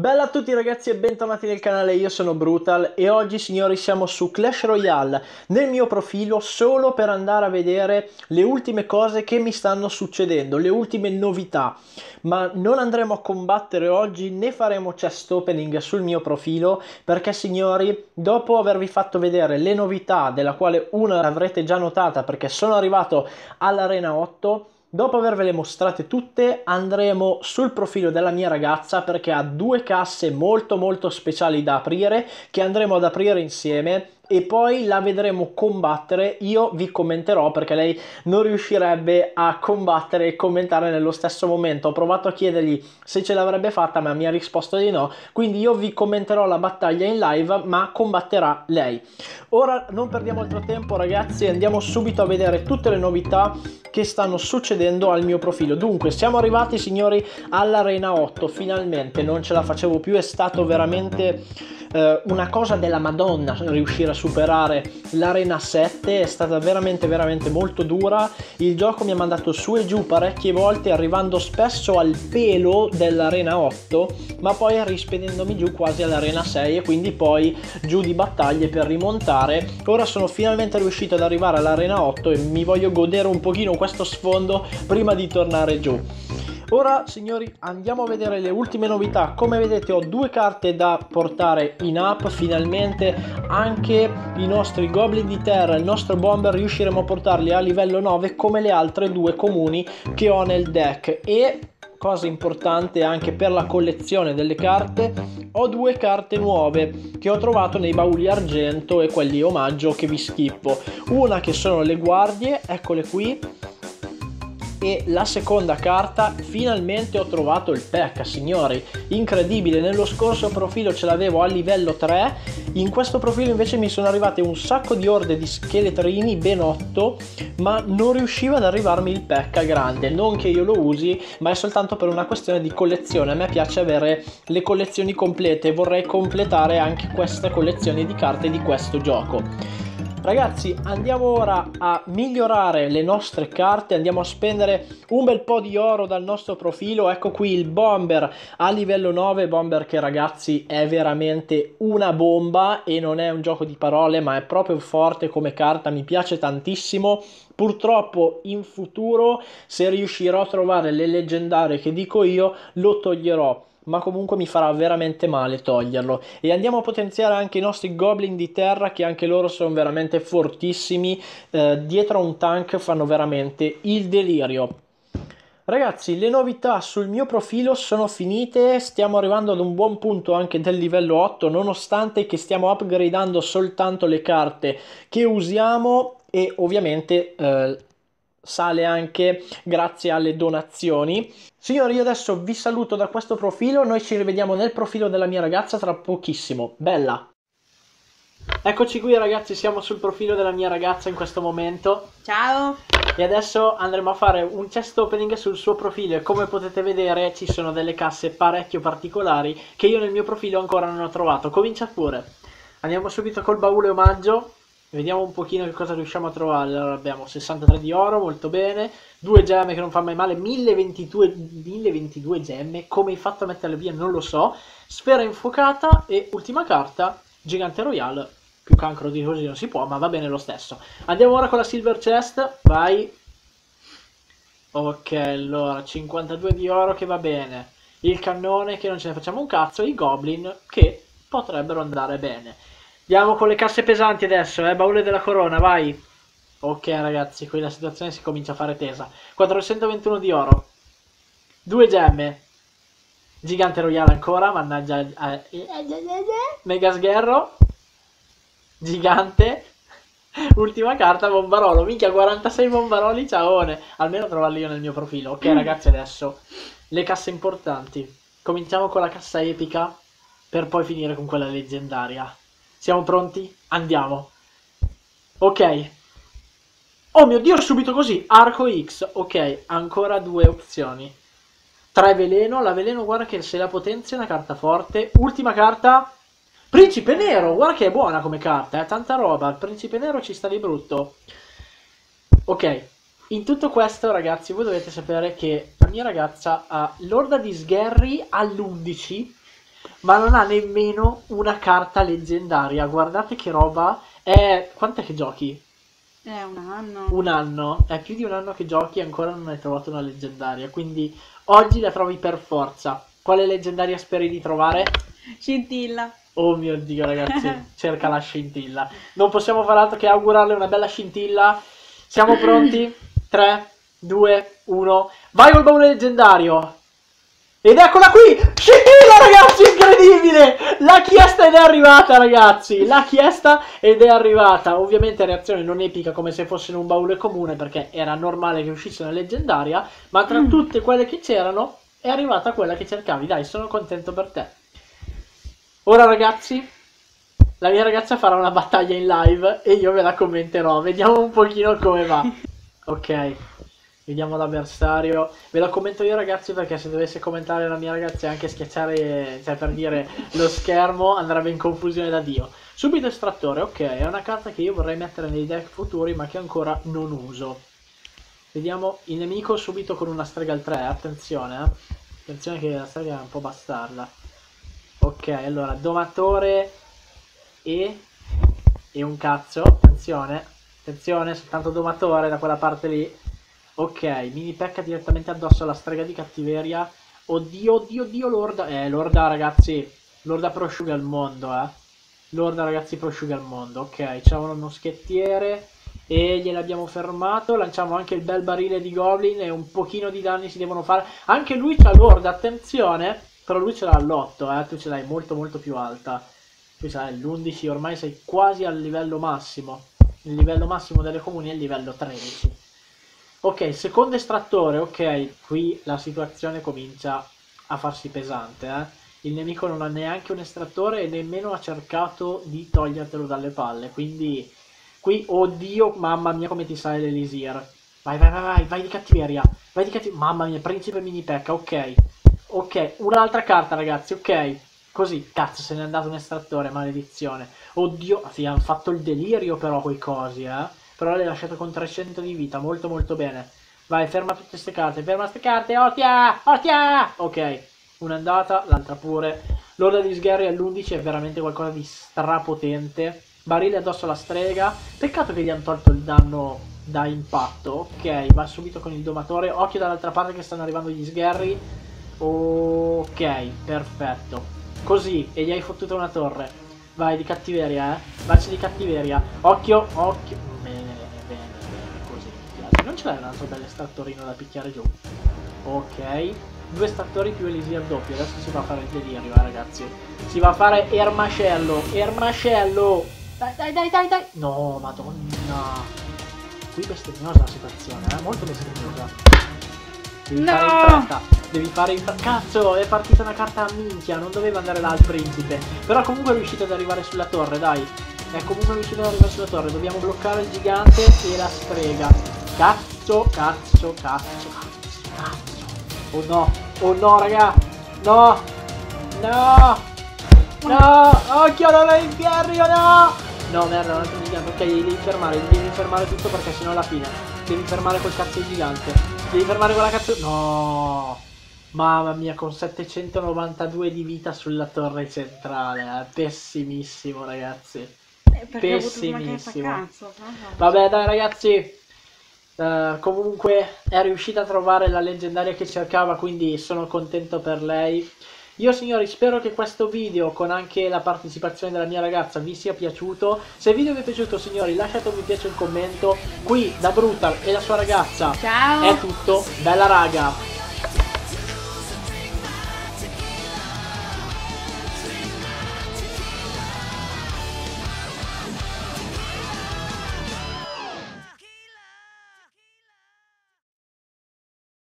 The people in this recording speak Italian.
Bella a tutti ragazzi e bentornati nel canale, io sono Brutal e oggi signori siamo su Clash Royale. Nel mio profilo solo per andare a vedere le ultime cose che mi stanno succedendo, le ultime novità. Ma non andremo a combattere oggi né faremo chest opening sul mio profilo perché signori dopo avervi fatto vedere le novità della quale una l'avrete già notata perché sono arrivato all'arena 8 Dopo avervele mostrate tutte andremo sul profilo della mia ragazza perché ha due casse molto molto speciali da aprire che andremo ad aprire insieme e poi la vedremo combattere. Io vi commenterò perché lei non riuscirebbe a combattere e commentare nello stesso momento. Ho provato a chiedergli se ce l'avrebbe fatta, ma mi ha risposto di no. Quindi io vi commenterò la battaglia in live, ma combatterà lei. Ora non perdiamo altro tempo, ragazzi, andiamo subito a vedere tutte le novità che stanno succedendo al mio profilo. Dunque, siamo arrivati, signori, all'Arena 8. Finalmente non ce la facevo più, è stato veramente eh, una cosa della Madonna riuscire a superare l'Arena 7, è stata veramente veramente molto dura, il gioco mi ha mandato su e giù parecchie volte arrivando spesso al pelo dell'Arena 8, ma poi rispedendomi giù quasi all'Arena 6 e quindi poi giù di battaglie per rimontare. Ora sono finalmente riuscito ad arrivare all'Arena 8 e mi voglio godere un pochino questo sfondo prima di tornare giù. Ora signori andiamo a vedere le ultime novità, come vedete ho due carte da portare in app, finalmente anche i nostri goblin di terra il nostro bomber riusciremo a portarli a livello 9 come le altre due comuni che ho nel deck. E cosa importante anche per la collezione delle carte ho due carte nuove che ho trovato nei bauli argento e quelli omaggio che vi schippo. Una che sono le guardie eccole qui e la seconda carta finalmente ho trovato il pecca signori. Incredibile nello scorso profilo ce l'avevo a livello 3 in questo profilo invece mi sono arrivate un sacco di orde di scheletrini ben 8 ma non riusciva ad arrivarmi il pecca grande. Non che io lo usi ma è soltanto per una questione di collezione. A me piace avere le collezioni complete. Vorrei completare anche queste collezioni di carte di questo gioco Ragazzi, andiamo ora a migliorare le nostre carte, andiamo a spendere un bel po' di oro dal nostro profilo. Ecco qui il Bomber a livello 9, Bomber che ragazzi è veramente una bomba e non è un gioco di parole, ma è proprio forte come carta, mi piace tantissimo. Purtroppo in futuro, se riuscirò a trovare le leggendarie che dico io, lo toglierò ma comunque mi farà veramente male toglierlo. E andiamo a potenziare anche i nostri goblin di terra che anche loro sono veramente fortissimi, eh, dietro a un tank fanno veramente il delirio. Ragazzi, le novità sul mio profilo sono finite, stiamo arrivando ad un buon punto anche del livello 8, nonostante che stiamo upgradando soltanto le carte che usiamo e ovviamente eh, sale anche grazie alle donazioni. Signori, io adesso vi saluto da questo profilo, noi ci rivediamo nel profilo della mia ragazza tra pochissimo. Bella! Eccoci qui ragazzi, siamo sul profilo della mia ragazza in questo momento. Ciao! E adesso andremo a fare un chest opening sul suo profilo e come potete vedere ci sono delle casse parecchio particolari che io nel mio profilo ancora non ho trovato. Comincia pure! Andiamo subito col baule omaggio Vediamo un pochino che cosa riusciamo a trovare. Allora abbiamo 63 di oro, molto bene. Due gemme che non fa mai male. 1022, 1022 gemme. Come hai fatto a metterle via non lo so. Sfera infuocata e ultima carta, Gigante Royale. Più cancro di così non si può, ma va bene lo stesso. Andiamo ora con la Silver Chest. Vai. Ok, allora 52 di oro che va bene. Il cannone che non ce ne facciamo un cazzo. E i goblin che potrebbero andare bene. Andiamo con le casse pesanti adesso, eh, baule della corona, vai. Ok ragazzi, qui la situazione si comincia a fare tesa. 421 di oro. Due gemme. Gigante royale ancora, mannaggia. Eh, mega sgherro. Gigante. Ultima carta, bombarolo. Minchia, 46 bombaroli, ciaone. Almeno trovarli io nel mio profilo. Ok ragazzi, adesso le casse importanti. Cominciamo con la cassa epica per poi finire con quella leggendaria. Siamo pronti? Andiamo. Ok. Oh mio Dio, subito così. Arco X. Ok, ancora due opzioni. 3 veleno. La veleno, guarda che se la potenzia è una carta forte. Ultima carta. Principe Nero. Guarda che è buona come carta. Eh? Tanta roba. Il Principe Nero ci sta di brutto. Ok. In tutto questo, ragazzi, voi dovete sapere che la mia ragazza ha l'orda di sgherri all'11 ma non ha nemmeno una carta leggendaria. Guardate che roba. È... Quant'è che giochi? È un anno. Un anno. È più di un anno che giochi e ancora non hai trovato una leggendaria. Quindi oggi la trovi per forza. Quale leggendaria speri di trovare? Scintilla. Oh mio Dio, ragazzi, cerca la scintilla. Non possiamo fare altro che augurarle una bella scintilla. Siamo pronti? 3, 2, 1. Vai col baule leggendario. Ed eccola qui! Scintilla, ragazzi, incredibile! La chiesta ed è arrivata, ragazzi! La chiesta ed è arrivata. Ovviamente reazione non epica come se fosse in un baule comune, perché era normale che uscisse una leggendaria, ma tra tutte quelle che c'erano è arrivata quella che cercavi. Dai, sono contento per te. Ora ragazzi, la mia ragazza farà una battaglia in live e io ve la commenterò. Vediamo un pochino come va. Ok, vediamo l'avversario. Ve la commento io ragazzi perché se dovesse commentare la mia ragazza e anche schiacciare, cioè per dire lo schermo, andrebbe in confusione da Dio. Subito estrattore, ok, è una carta che io vorrei mettere nei deck futuri ma che ancora non uso. Vediamo il nemico subito con una strega al 3, attenzione, eh. Attenzione che la strega è un po' bastarda. Ok, allora, domatore e... e un cazzo. Attenzione, attenzione, soltanto domatore da quella parte lì. Ok, mini pecca direttamente addosso alla strega di cattiveria. Oddio, oddio, oddio, Lorda. Eh, Lorda, ragazzi. Lorda prosciuga il mondo, eh. Lorda, ragazzi, prosciuga il mondo. Ok, c'è uno moschettiere. E gliel'abbiamo fermato. Lanciamo anche il bel barile di Goblin. E un pochino di danni si devono fare. Anche lui c'ha Lorda, attenzione. Però lui ce l'ha all'8, eh? tu ce l'hai molto molto più alta. Tu ce l'hai l'11, ormai sei quasi al livello massimo. Il livello massimo delle comuni è il livello 13. Ok, secondo estrattore, ok, qui la situazione comincia a farsi pesante, eh. Il nemico non ha neanche un estrattore e nemmeno ha cercato di togliertelo dalle palle, quindi qui, oddio, mamma mia come ti sale l'elisir. Vai, vai, vai, vai, vai di cattiveria, vai di cattiveria, mamma mia, principe mini pecca, ok. Ok, un'altra carta ragazzi, ok. Così, cazzo, se n'è andato un estrattore, maledizione. Oddio, sì, hanno fatto il delirio però quei cosi, eh. Però l'hai lasciato con 300 di vita, molto molto bene. Vai, ferma tutte queste carte, ferma queste carte, Ortia, Ortia! Ok, una andata, l'altra pure. L'orda di sgherri all'11 è veramente qualcosa di strapotente. Barile addosso alla strega. Peccato che gli hanno tolto il danno da impatto. Ok, va subito con il domatore. Occhio dall'altra parte che stanno arrivando gli sgherri. Ok, perfetto. Così, e gli hai fottuto una torre. Vai di cattiveria, eh. Baci di cattiveria. Occhio, occhio. Ce l'hai un altro bel estrattorino da picchiare giù. Ok. Due estrattori più elisir doppio. Adesso si va a fare il delirio, eh, ragazzi. Si va a fare Ermascello. Ermascello. Dai, dai, dai, dai, dai. No, madonna. Qui bestemmiosa la situazione, eh. Molto bestemmiosa. Devi No! fare in fretta. Devi fare in fretta. Cazzo, è partita una carta a minchia. Non doveva andare là al principe. Però comunque è riuscito ad arrivare sulla torre, dai. È comunque riuscito ad arrivare sulla torre. Dobbiamo bloccare il gigante e la strega. Cazzo, cazzo, cazzo, cazzo, cazzo. Oh no, oh no, raga. No, no, no. Occhio, non è in Pierrio, no. No, merda, un altro gigante. Ok, devi fermare, devi fermare tutto perché sennò è la fine. Devi fermare quel cazzo di gigante. Devi fermare quella cazzo. No. Mamma mia, con 792 di vita sulla torre centrale. eh. Pessimissimo, ragazzi. Eh, Pessimissimo. Vabbè, dai, ragazzi. Eh, comunque è riuscita a trovare la leggendaria che cercava, quindi sono contento per lei. Io signori spero che questo video con anche la partecipazione della mia ragazza vi sia piaciuto. Se il video vi è piaciuto signori lasciate un mi piace e un commento. Qui da Brutal e la sua ragazza Ciao. è tutto. Bella raga.